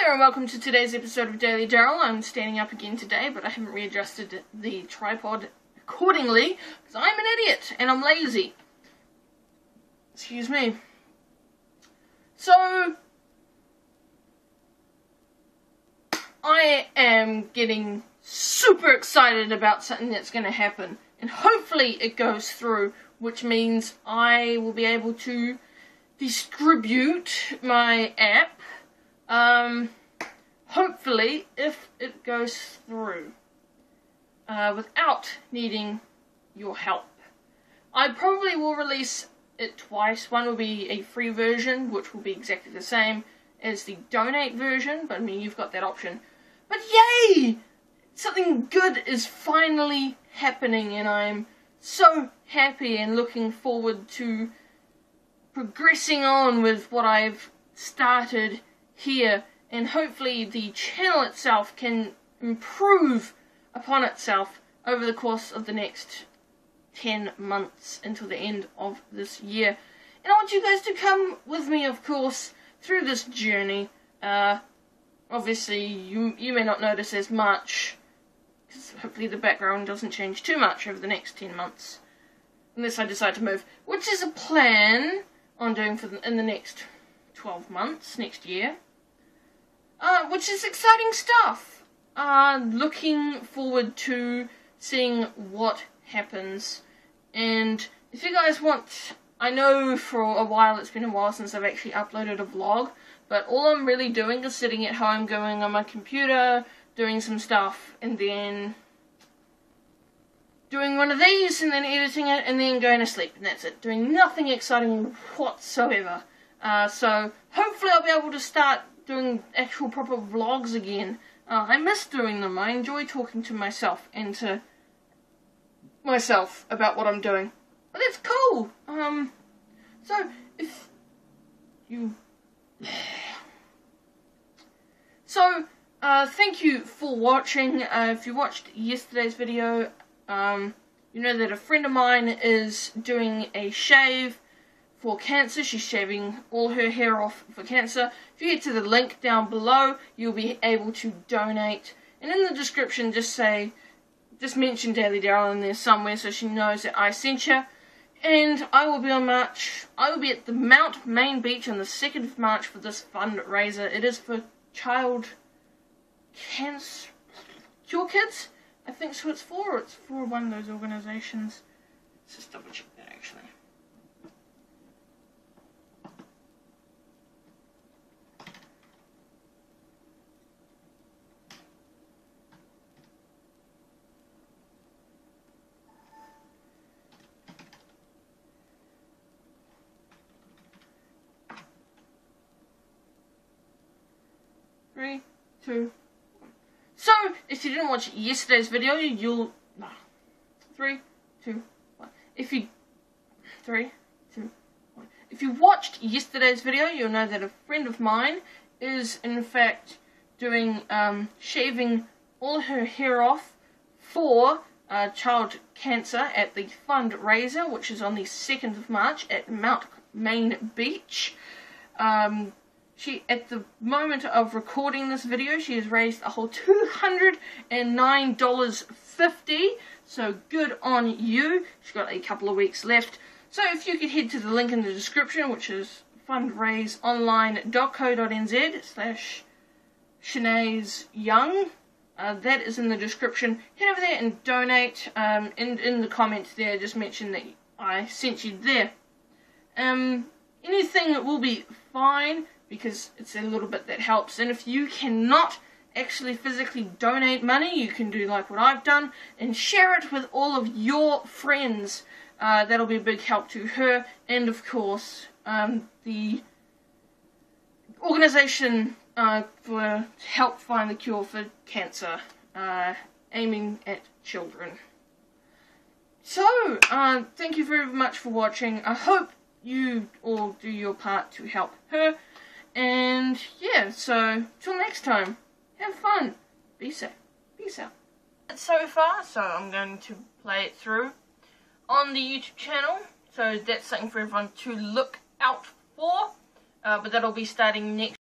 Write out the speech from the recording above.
there and welcome to today's episode of Daily Daryl. I'm standing up again today, but I haven't readjusted the tripod accordingly because I'm an idiot and I'm lazy. Excuse me. So, I am getting super excited about something that's going to happen, and hopefully it goes through, which means I will be able to distribute my app um, hopefully, if it goes through uh, without needing your help. I probably will release it twice. One will be a free version, which will be exactly the same as the donate version, but I mean, you've got that option. But yay! Something good is finally happening, and I'm so happy and looking forward to progressing on with what I've started here, and hopefully the channel itself can improve upon itself over the course of the next 10 months until the end of this year. And I want you guys to come with me, of course, through this journey. Uh, obviously, you, you may not notice as much, because hopefully the background doesn't change too much over the next 10 months. Unless I decide to move, which is a plan on doing for the, in the next 12 months, next year uh, which is exciting stuff. Uh, looking forward to seeing what happens. And if you guys want, I know for a while it's been a while since I've actually uploaded a vlog, but all I'm really doing is sitting at home, going on my computer, doing some stuff, and then doing one of these, and then editing it, and then going to sleep, and that's it. Doing nothing exciting whatsoever. Uh, so hopefully I'll be able to start doing actual proper vlogs again. Uh, I miss doing them. I enjoy talking to myself and to myself about what I'm doing. But it's cool. Um, so if you, so uh, thank you for watching. Uh, if you watched yesterday's video, um, you know that a friend of mine is doing a shave for cancer. She's shaving all her hair off for cancer. If you get to the link down below, you'll be able to donate. And in the description, just say, just mention Daily Daryl in there somewhere so she knows that I sent you. And I will be on March, I will be at the Mount Main Beach on the 2nd of March for this fundraiser. It is for child cancer, cure kids? I think so it's for, it's for one of those organizations. Let's just double check that actually. Three, two, one. So, if you didn't watch yesterday's video, you'll... Nah. Three, two, one. If you... Three, two, one. If you watched yesterday's video, you'll know that a friend of mine is, in fact, doing, um, shaving all her hair off for uh, child cancer at the fundraiser, which is on the 2nd of March at Mount Main Beach. Um, she, at the moment of recording this video, she has raised a whole $209.50. So good on you. She's got a couple of weeks left. So if you could head to the link in the description, which is fundraiseonline.co.nz slash Shaniz Young. Uh, that is in the description. Head over there and donate. Um, in, in the comments there, just mention that I sent you there. Um, anything will be fine because it's a little bit that helps. And if you cannot actually physically donate money, you can do like what I've done and share it with all of your friends. Uh, that'll be a big help to her and, of course, um, the organization uh, for help find the cure for cancer, uh, aiming at children. So, uh, thank you very much for watching. I hope you all do your part to help her. And yeah, so till next time, have fun. Be safe. Peace out. So far, so I'm going to play it through on the YouTube channel. So that's something for everyone to look out for. Uh, but that'll be starting next